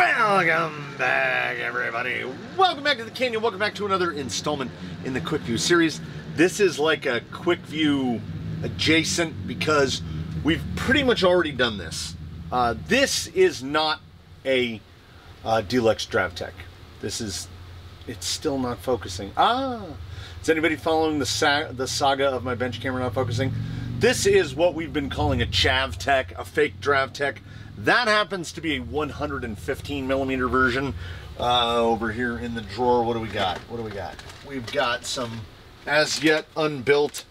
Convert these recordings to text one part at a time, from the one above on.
Welcome back, everybody. Welcome back to the Canyon. Welcome back to another installment in the Quick View series. This is like a Quick View adjacent because we've pretty much already done this. Uh, this is not a uh, Deluxe Dravtech. This is, it's still not focusing. Ah, is anybody following the, sa the saga of my bench camera not focusing? This is what we've been calling a Chavtech, a fake Dravtech. That happens to be a 115 millimeter version. Uh, over here in the drawer, what do we got? What do we got? We've got some as yet unbuilt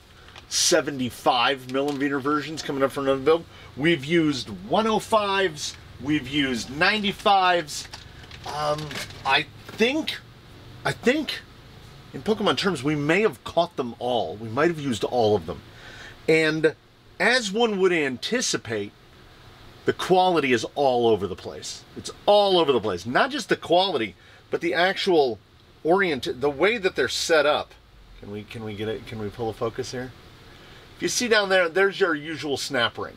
75 millimeter versions coming up for another build. We've used 105s, we've used 95s. Um, I think, I think in Pokemon terms, we may have caught them all. We might have used all of them. And as one would anticipate, the quality is all over the place. It's all over the place. Not just the quality, but the actual orient, the way that they're set up. Can we can we get it? Can we pull a focus here? If you see down there, there's your usual snap ring.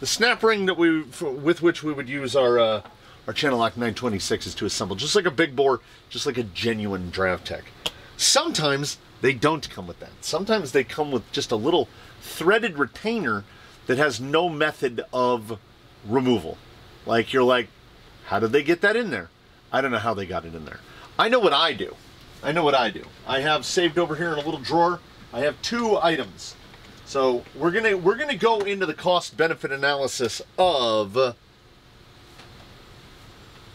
The snap ring that we with which we would use our uh, our Channellock 926 is to assemble, just like a big bore, just like a genuine Dravtech. Sometimes they don't come with that. Sometimes they come with just a little threaded retainer that has no method of removal. Like you're like, how did they get that in there? I don't know how they got it in there. I know what I do. I know what I do. I have saved over here in a little drawer. I have two items. So we're gonna we're gonna go into the cost benefit analysis of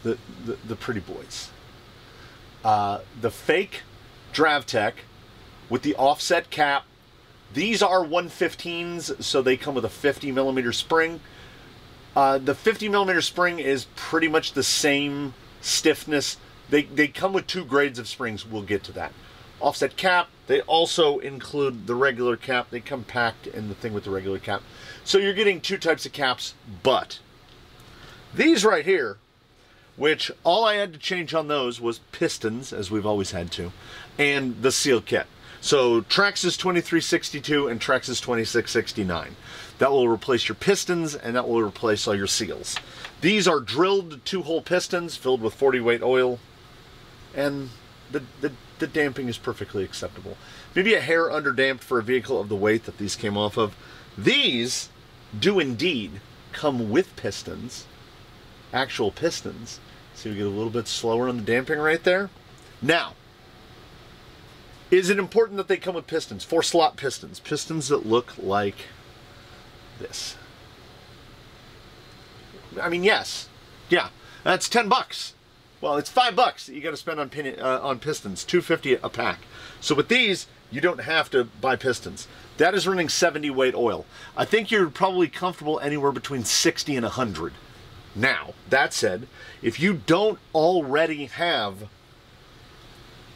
the the, the pretty boys. Uh, the fake Dravtech with the offset cap. These are 115s, so they come with a 50 millimeter spring. Uh, the 50 millimeter spring is pretty much the same stiffness. They, they come with two grades of springs. We'll get to that. Offset cap, they also include the regular cap. They come packed in the thing with the regular cap. So you're getting two types of caps, but these right here, which all I had to change on those was pistons, as we've always had to, and the seal kit. So Traxxas 2362 and Traxxas 2669. That will replace your pistons and that will replace all your seals. These are drilled two-hole pistons filled with 40 weight oil and the, the, the damping is perfectly acceptable. Maybe a hair under damped for a vehicle of the weight that these came off of. These do indeed come with pistons, actual pistons. So we get a little bit slower on the damping right there. Now, is it important that they come with pistons? Four slot pistons. Pistons that look like this. I mean, yes. Yeah, that's 10 bucks. Well, it's five bucks that you got to spend on pin, uh, on pistons, 250 a pack. So with these, you don't have to buy pistons. That is running 70 weight oil. I think you're probably comfortable anywhere between 60 and 100. Now, that said, if you don't already have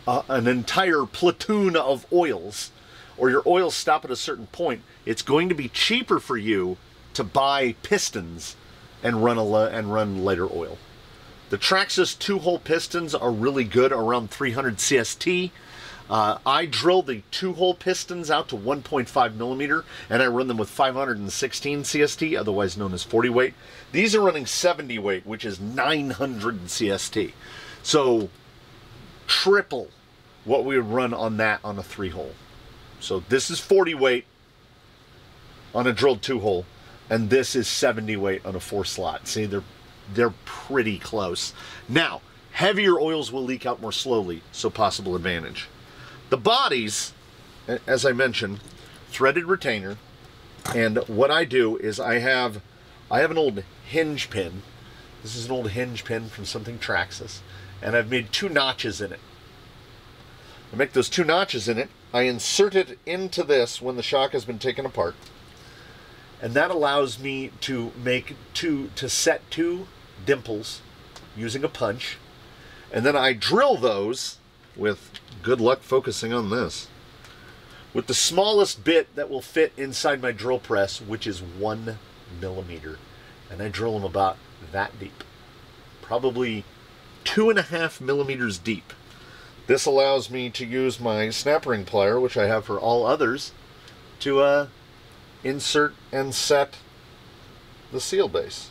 uh, an entire platoon of oils, or your oils stop at a certain point, it's going to be cheaper for you to buy pistons and run a and run lighter oil. The Traxxas two-hole pistons are really good around 300 CST. Uh, I drill the two-hole pistons out to 1.5 millimeter, and I run them with 516 CST, otherwise known as 40 weight. These are running 70 weight, which is 900 CST. So triple what we would run on that on a three-hole. So this is 40 weight on a drilled two-hole, and this is 70 weight on a four-slot. See, they're they're pretty close. Now, heavier oils will leak out more slowly, so possible advantage. The bodies, as I mentioned, threaded retainer, and what I do is I have I have an old hinge pin. This is an old hinge pin from something Traxxas, and I've made two notches in it. I make those two notches in it. I insert it into this when the shock has been taken apart. And that allows me to make two, to set two dimples using a punch. And then I drill those with, good luck focusing on this, with the smallest bit that will fit inside my drill press, which is one millimeter. And I drill them about that deep. Probably two and a half millimeters deep. This allows me to use my snap ring plier, which I have for all others, to uh, insert and set the seal base.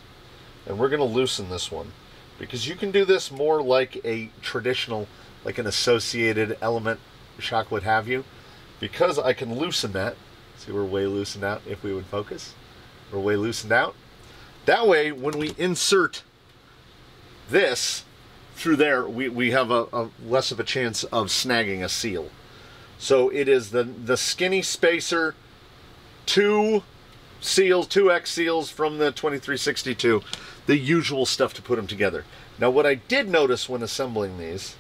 And we're going to loosen this one. because you can do this more like a traditional, like an associated element shock would have you. Because I can loosen that, see we're way loosened out if we would focus. We're way loosened out. That way, when we insert this through there, we, we have a, a less of a chance of snagging a seal. So it is the, the skinny spacer, two seals, 2X seals from the 2362, the usual stuff to put them together. Now what I did notice when assembling these,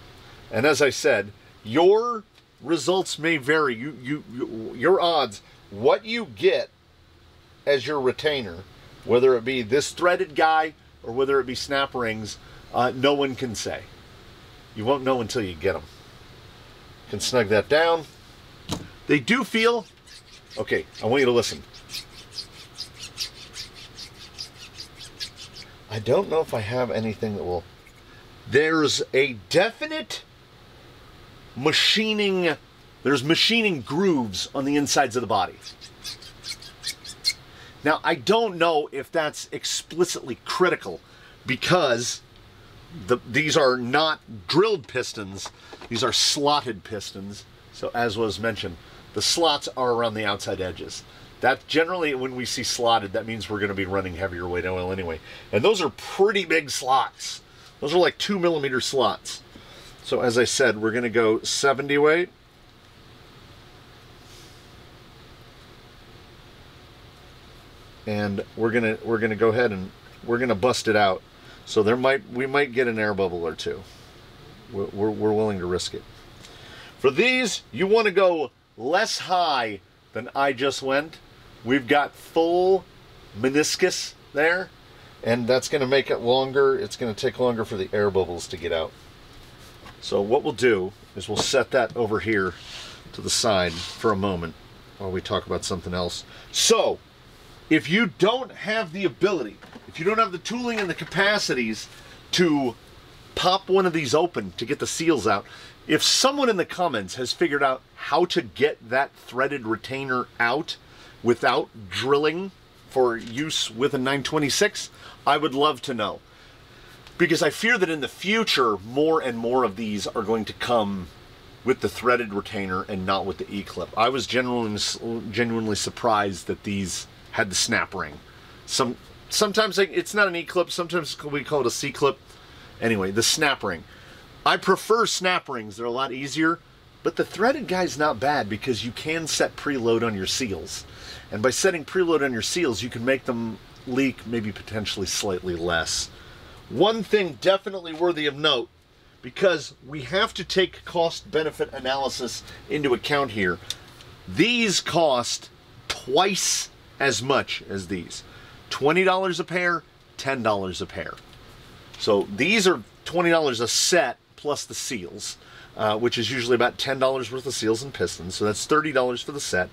and as I said, your results may vary. You, you, you your odds, what you get as your retainer, whether it be this threaded guy or whether it be snap rings, uh, no one can say. You won't know until you get them. Can snug that down. They do feel, okay, I want you to listen. I don't know if I have anything that will, there's a definite machining, there's machining grooves on the insides of the body. Now, I don't know if that's explicitly critical because the, these are not drilled pistons, these are slotted pistons. So as was mentioned, the slots are around the outside edges. That generally, when we see slotted, that means we're going to be running heavier weight oil anyway. And those are pretty big slots. Those are like two millimeter slots. So as I said, we're going to go 70 weight. And we're gonna we're gonna go ahead and we're gonna bust it out. So there might we might get an air bubble or two. We're, we're, we're willing to risk it. For these, you want to go less high than I just went. We've got full meniscus there, and that's going to make it longer. It's going to take longer for the air bubbles to get out. So what we'll do is we'll set that over here to the side for a moment while we talk about something else. So, if you don't have the ability if you don't have the tooling and the capacities to pop one of these open to get the seals out, if someone in the comments has figured out how to get that threaded retainer out without drilling for use with a 926, I would love to know. Because I fear that in the future, more and more of these are going to come with the threaded retainer and not with the E-clip. I was genuinely, genuinely surprised that these had the snap ring. Some sometimes it's not an E-clip, sometimes we call it a C-clip. Anyway, the snap ring. I prefer snap rings, they're a lot easier, but the threaded guy's not bad because you can set preload on your seals. And by setting preload on your seals, you can make them leak maybe potentially slightly less. One thing definitely worthy of note, because we have to take cost benefit analysis into account here, these cost twice as much as these. $20 a pair, $10 a pair. So these are $20 a set plus the seals, uh, which is usually about $10 worth of seals and pistons. So that's $30 for the set.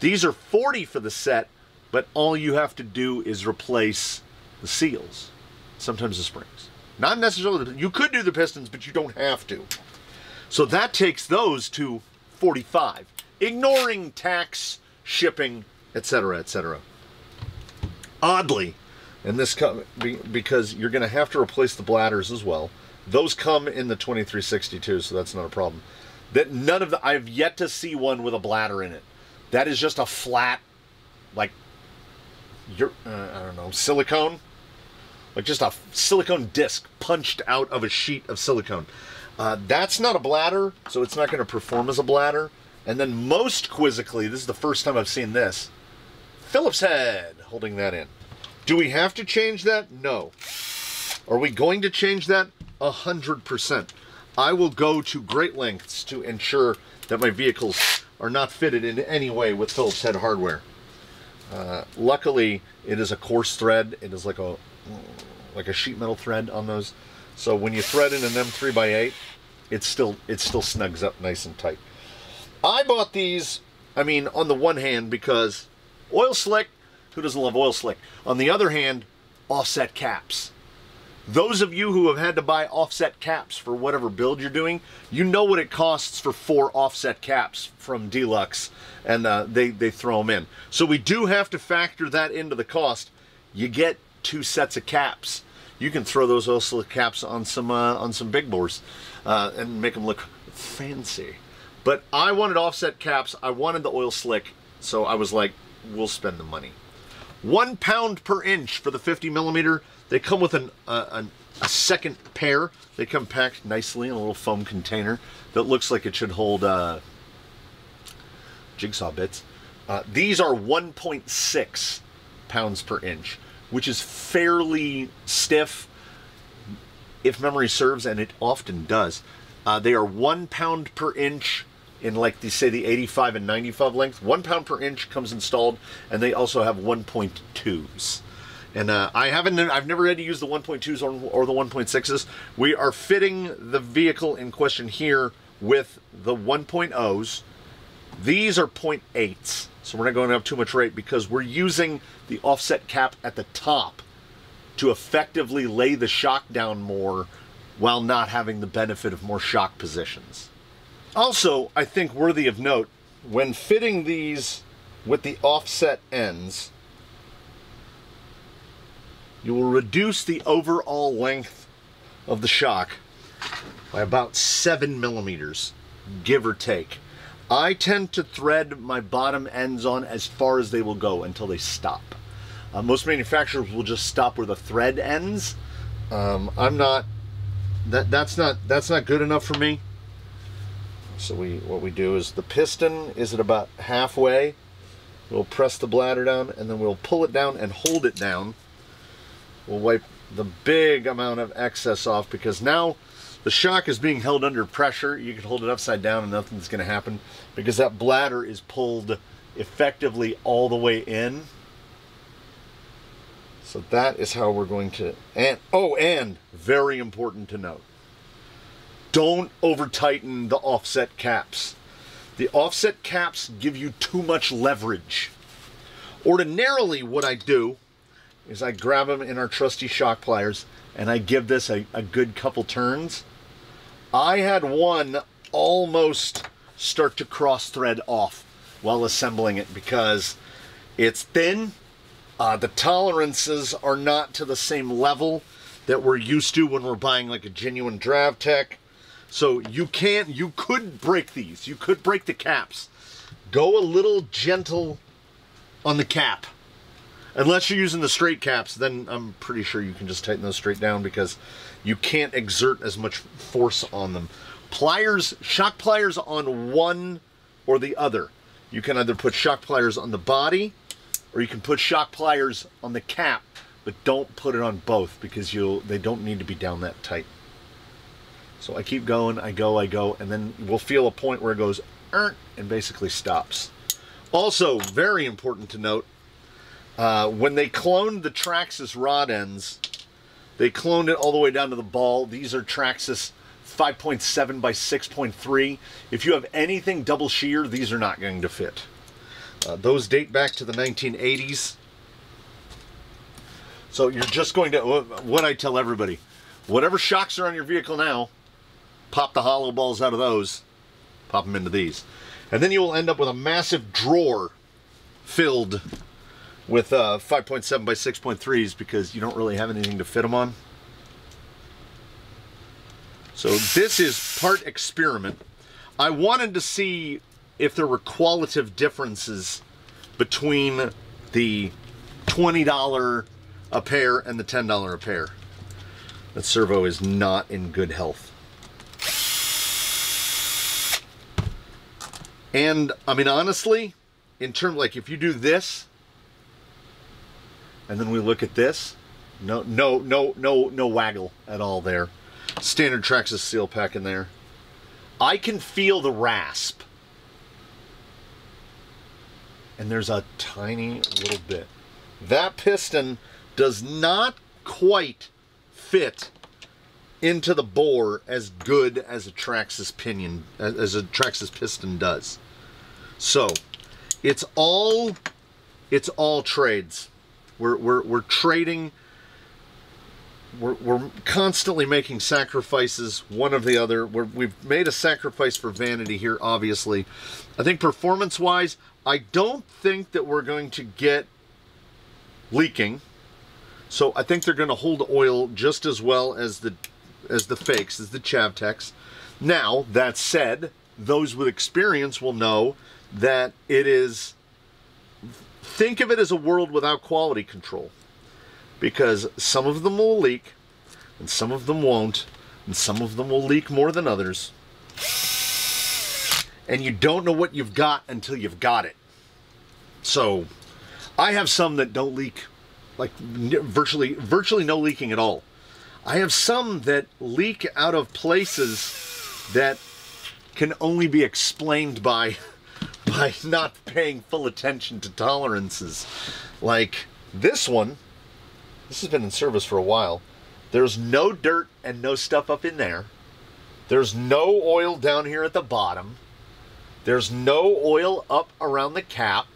These are 40 for the set, but all you have to do is replace the seals, sometimes the springs. Not necessarily, you could do the pistons, but you don't have to. So that takes those to 45, ignoring tax, shipping, etc., etc oddly, and this come because you're going to have to replace the bladders as well. Those come in the 2362, so that's not a problem. That none of the I've yet to see one with a bladder in it. That is just a flat, like, you're uh, I don't know silicone, like just a silicone disc punched out of a sheet of silicone. Uh, that's not a bladder, so it's not going to perform as a bladder. And then most quizzically, this is the first time I've seen this. Phillips head holding that in. Do we have to change that? No. Are we going to change that? A hundred percent. I will go to great lengths to ensure that my vehicles are not fitted in any way with Phillips head hardware. Uh, luckily, it is a coarse thread. It is like a like a sheet metal thread on those. So when you thread in an M3x8, it still it still snugs up nice and tight. I bought these, I mean, on the one hand because Oil slick, who doesn't love oil slick? On the other hand, offset caps. Those of you who have had to buy offset caps for whatever build you're doing, you know what it costs for four offset caps from Deluxe, and uh, they, they throw them in. So we do have to factor that into the cost. You get two sets of caps. you can throw those oil slick caps on some uh, on some big bores uh, and make them look fancy. But I wanted offset caps. I wanted the oil slick, so I was like, we'll spend the money. One pound per inch for the 50 millimeter. They come with an, uh, an, a second pair. They come packed nicely in a little foam container that looks like it should hold uh, jigsaw bits. Uh, these are 1.6 pounds per inch, which is fairly stiff, if memory serves, and it often does. Uh, they are one pound per inch in like they say the 85 and 95 length. One pound per inch comes installed, and they also have 1.2s. And uh, I haven't, I've never had to use the 1.2s or, or the 1.6s. We are fitting the vehicle in question here with the 1.0s. These are 0.8s, so we're not going to have too much rate because we're using the offset cap at the top to effectively lay the shock down more while not having the benefit of more shock positions. Also, I think worthy of note, when fitting these with the offset ends, you will reduce the overall length of the shock by about seven millimeters, give or take. I tend to thread my bottom ends on as far as they will go until they stop. Uh, most manufacturers will just stop where the thread ends. Um, I'm not, that, that's not, that's not good enough for me. So we what we do is the piston is at about halfway. We'll press the bladder down and then we'll pull it down and hold it down. We'll wipe the big amount of excess off because now the shock is being held under pressure. You can hold it upside down and nothing's going to happen because that bladder is pulled effectively all the way in. So that is how we're going to, and oh, and very important to note, don't over tighten the offset caps. The offset caps give you too much leverage. Ordinarily, what I do is I grab them in our trusty shock pliers and I give this a, a good couple turns. I had one almost start to cross thread off while assembling it because it's thin. Uh, the tolerances are not to the same level that we're used to when we're buying like a genuine Dravtech so you can't, you could break these. You could break the caps. Go a little gentle on the cap. Unless you're using the straight caps, then I'm pretty sure you can just tighten those straight down because you can't exert as much force on them. Pliers, shock pliers on one or the other. You can either put shock pliers on the body or you can put shock pliers on the cap, but don't put it on both because you'll they don't need to be down that tight. So I keep going, I go, I go, and then we'll feel a point where it goes and basically stops. Also, very important to note, uh, when they cloned the Traxxas rod ends, they cloned it all the way down to the ball. These are Traxxas 5.7 by 6.3. If you have anything double shear, these are not going to fit. Uh, those date back to the 1980s. So you're just going to, what I tell everybody, whatever shocks are on your vehicle now, pop the hollow balls out of those, pop them into these. And then you will end up with a massive drawer filled with uh, 5.7 by 6.3s because you don't really have anything to fit them on. So this is part experiment. I wanted to see if there were qualitative differences between the $20 a pair and the $10 a pair. That servo is not in good health. And I mean, honestly, in terms like if you do this, and then we look at this, no, no, no, no, no waggle at all there. Standard Traxxas seal pack in there. I can feel the rasp. And there's a tiny little bit. That piston does not quite fit into the bore as good as a Traxxas pinion, as a Traxxas piston does. So it's all it's all trades. We're we're we're trading. We're, we're constantly making sacrifices, one of the other. We're, we've made a sacrifice for vanity here, obviously. I think performance-wise, I don't think that we're going to get leaking. So I think they're going to hold oil just as well as the as the fakes, as the Chavtechs. Now, that said, those with experience will know that it is think of it as a world without quality control. Because some of them will leak and some of them won't and some of them will leak more than others. And you don't know what you've got until you've got it. So i have some that don't leak like virtually virtually no leaking at all. I have some that leak out of places that can only be explained by by not paying full attention to tolerances. Like this one, this has been in service for a while. There's no dirt and no stuff up in there. There's no oil down here at the bottom. There's no oil up around the cap.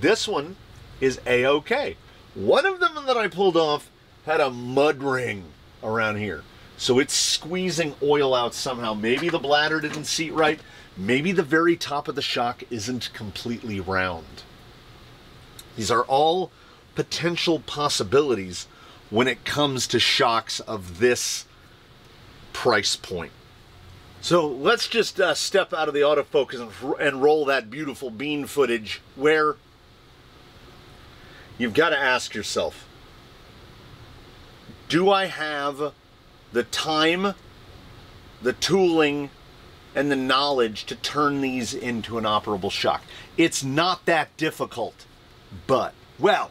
This one is a-okay. One of them that I pulled off had a mud ring around here. So it's squeezing oil out somehow. Maybe the bladder didn't seat right. Maybe the very top of the shock isn't completely round. These are all potential possibilities when it comes to shocks of this price point. So let's just uh, step out of the autofocus and, and roll that beautiful bean footage where you've got to ask yourself, do I have the time, the tooling, and the knowledge to turn these into an operable shock. It's not that difficult, but, well,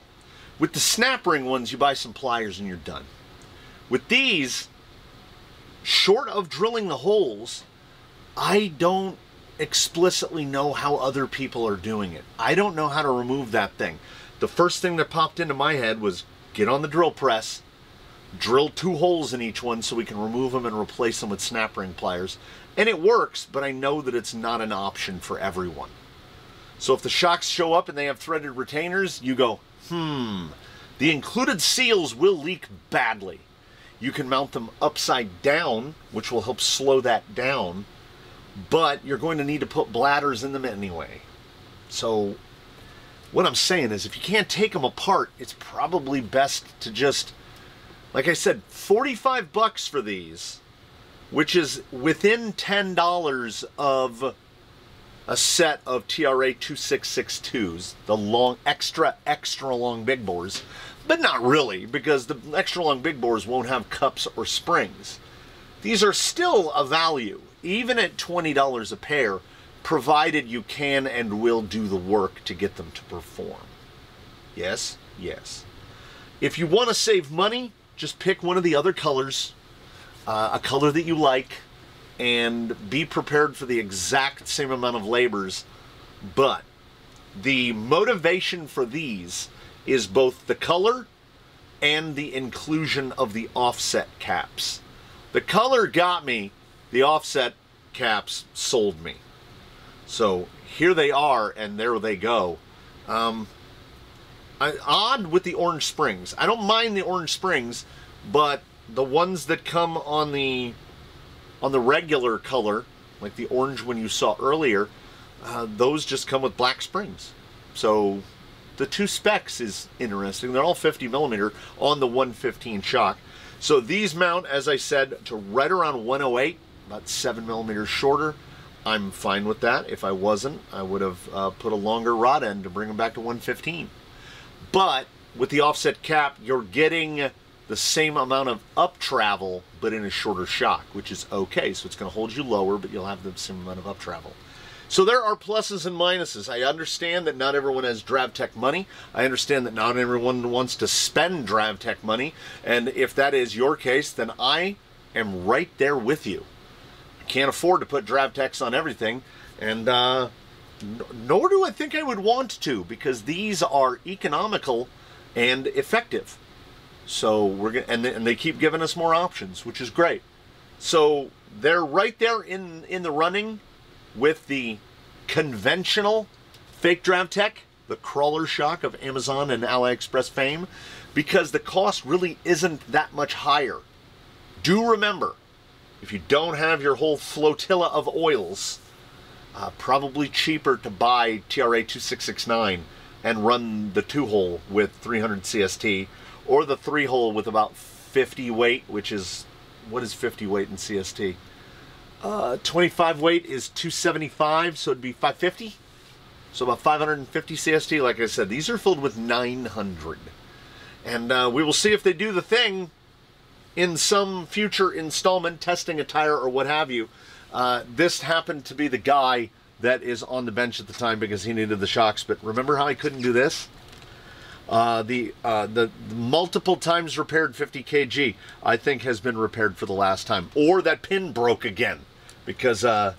with the snap ring ones, you buy some pliers and you're done. With these, short of drilling the holes, I don't explicitly know how other people are doing it. I don't know how to remove that thing. The first thing that popped into my head was get on the drill press, drill two holes in each one so we can remove them and replace them with snap ring pliers. And it works, but I know that it's not an option for everyone. So if the shocks show up and they have threaded retainers, you go, hmm, the included seals will leak badly. You can mount them upside down, which will help slow that down, but you're going to need to put bladders in them anyway. So what I'm saying is if you can't take them apart, it's probably best to just like I said, 45 bucks for these, which is within $10 of a set of TRA 2662s, the long, extra, extra long big bores, but not really, because the extra long big bores won't have cups or springs. These are still a value, even at $20 a pair, provided you can and will do the work to get them to perform. Yes? Yes. If you want to save money, just pick one of the other colors, uh, a color that you like, and be prepared for the exact same amount of labors. But the motivation for these is both the color and the inclusion of the offset caps. The color got me, the offset caps sold me. So here they are, and there they go. Um, odd with the orange springs. I don't mind the orange springs, but the ones that come on the on the regular color, like the orange one you saw earlier, uh, those just come with black springs. So the two specs is interesting. They're all 50 millimeter on the 115 shock. So these mount, as I said, to right around 108, about seven millimeters shorter. I'm fine with that. If I wasn't, I would have uh, put a longer rod end to bring them back to 115. But with the offset cap, you're getting the same amount of up travel, but in a shorter shock, which is okay. So it's going to hold you lower, but you'll have the same amount of up travel. So there are pluses and minuses. I understand that not everyone has DravTech money. I understand that not everyone wants to spend DravTech money. And if that is your case, then I am right there with you. I can't afford to put DravTechs on everything. And uh, nor do I think I would want to because these are economical and effective. So we're gonna, and they, and they keep giving us more options, which is great. So they're right there in in the running with the conventional fake DravTech, the crawler shock of Amazon and AliExpress fame, because the cost really isn't that much higher. Do remember, if you don't have your whole flotilla of oils, uh, probably cheaper to buy TRA 2669 and run the two hole with 300 CST or the three hole with about 50 weight, which is what is 50 weight in CST? Uh, 25 weight is 275, so it'd be 550. So about 550 CST. Like I said, these are filled with 900. And uh, we will see if they do the thing in some future installment, testing a tire or what have you. Uh, this happened to be the guy that is on the bench at the time because he needed the shocks. But remember how I couldn't do this? Uh, the, uh, the the multiple times repaired 50 kg I think has been repaired for the last time, or that pin broke again because uh,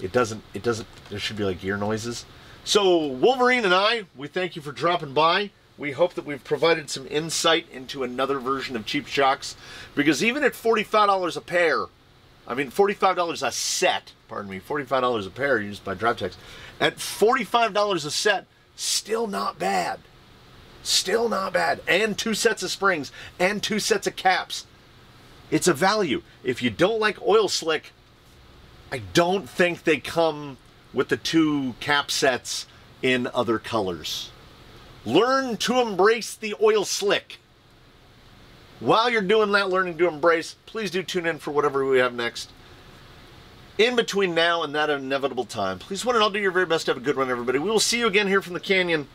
it doesn't it doesn't there should be like gear noises. So Wolverine and I, we thank you for dropping by. We hope that we've provided some insight into another version of cheap shocks because even at $45 a pair, I mean $45 a set, pardon me, $45 a pair used by DravTechs. At $45 a set, still not bad. Still not bad. And two sets of springs and two sets of caps. It's a value. If you don't like oil slick, I don't think they come with the two cap sets in other colors. Learn to embrace the oil slick. While you're doing that, learning to embrace, please do tune in for whatever we have next. In between now and that inevitable time, please one and I'll do your very best to have a good one, everybody. We will see you again here from the canyon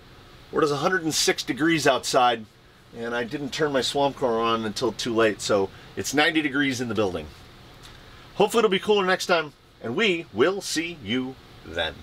where it is 106 degrees outside, and I didn't turn my swamp car on until too late, so it's 90 degrees in the building. Hopefully it'll be cooler next time, and we will see you then.